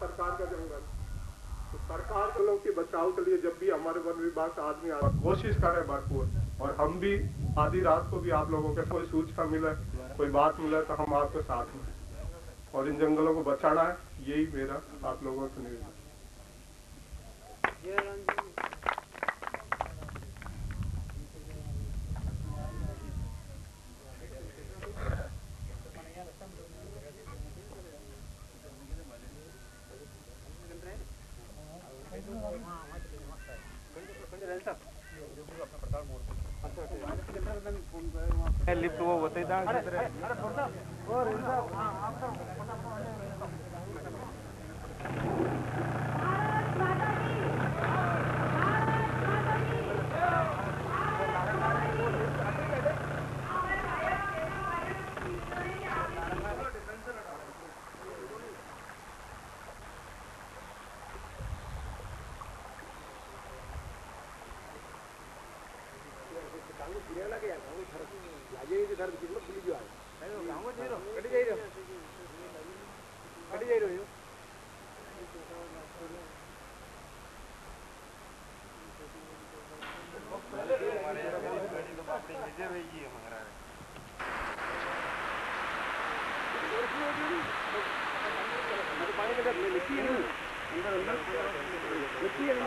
सरकार का जंगल तो सरकार के लोग के बचाव के लिए जब भी हमारे वन विभाग का आदमी आता कोशिश करे भरपूर और हम भी आधी रात को भी आप लोगों के कोई सूचना मिले, कोई बात मिले तो हम आपके साथ में और इन जंगलों को बचाना है, यही मेरा आप लोगों से निवेदन लिफ्ट वो होते था అజయ్ గారి జిల్లా పిలిచి వాళ్ళు പണികളുടെ വെട്ടിയെന്ന് വെട്ടിയെന്ന്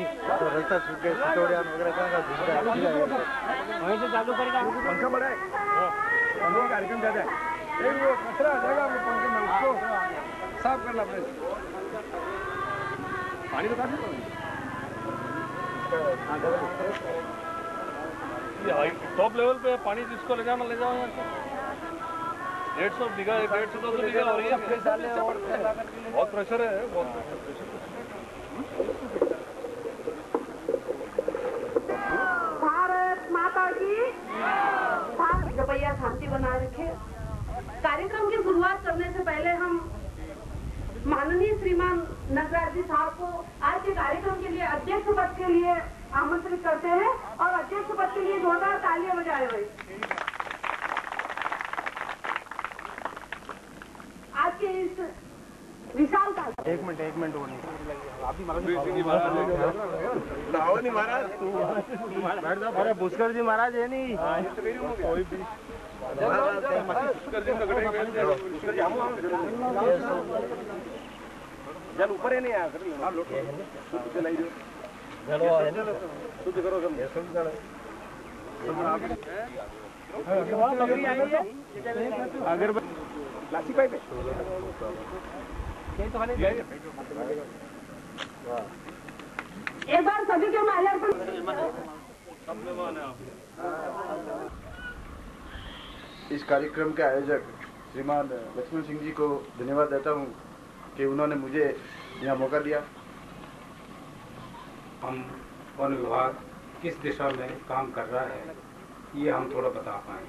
रस्ता सूख वगैरह का वहीं से चालू करेगा पंखा कार्यक्रम एक वो कचरा अपने पंखे में उसको साफ़ करना पड़ेगा पानी बता ये टॉप लेवल पे पानी जिसको ले जाना, ले जाओ यहाँ से। डेढ़ सौ बीघा, डेढ़ सौ दो सौ बीघा हो रही है। बहुत प्रेशर है, बहुत प्रेशर बनाए रखे कार्यक्रम की शुरुआत करने से पहले हम माननीय श्रीमान नटराज जी साहब को आज के कार्यक्रम के लिए अध्यक्ष पद के लिए आमंत्रित करते हैं और अध्यक्ष पद के लिए जोरदार तालियाँ बजाए हुए आज के इस विशाल का एक मिनट एक मिनट पुष्कर जी महाराज है नहीं जल ऊपर ही नहीं आप शुद्ध करो अगर प्लास्टिक पाइप है एक बार सभी के माल्यार्पण इस कार्यक्रम के आयोजक श्रीमान लक्ष्मण सिंह जी को धन्यवाद देता हूँ कि उन्होंने मुझे यहाँ मौका दिया। हम वन विभाग किस दिशा में काम कर रहा है, ये हम थोड़ा बता पाए।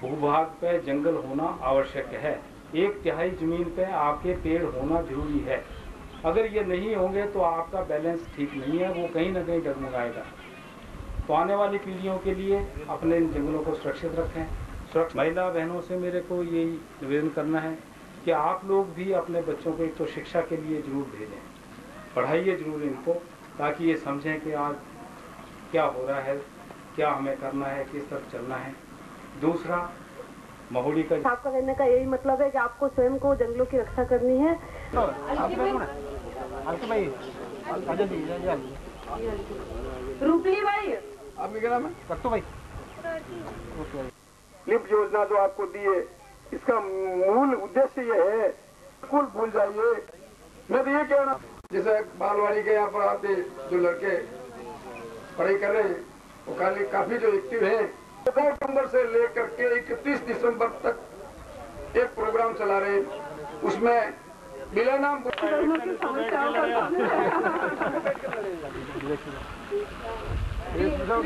भूभाग पे जंगल होना आवश्यक है। एक तिहाई ज़मीन पे आपके पेड़ होना ज़रूरी है। अगर ये नहीं होंगे तो आपका बैलेंस ठीक नहीं है, वो कहीं ना कहीं डगमगाएगा। तो आने वाली पीढ़ियों के लिए अपने इन जंगलों को सुरक्षित रखें सुरक्ष महिला बहनों से मेरे को यही निवेदन करना है कि आप लोग भी अपने बच्चों को एक तो शिक्षा के लिए ज़रूर भेजें पढ़ाइए ज़रूर इनको ताकि ये समझें कि आज क्या हो रहा है क्या हमें करना है किस तरफ़ चलना है दूसरा महुड़ी का आपका कहने का यही मतलब है कि आपको स्वयं को जंगलों की रक्षा करनी है हल्के भाई आजा जी आजा रूपली भाई आपके क्या नाम है कट्टू भाई। लिफ्ट योजना जो आपको दी है इसका मूल उद्देश्य ये है कुल भूल जाइए। मैं तो ये कह रहा हूँ, जैसे बालवाड़ी के यहाँ पर आते जो लड़के पढ़ाई कर रहे हैं वो काली काफ़ी जो एक्टिव है दो नवंबर से लेकर के इकतीस दिसंबर तक एक प्रोग्राम चला रहे हैं। उसमें बिला नाम समस्याओं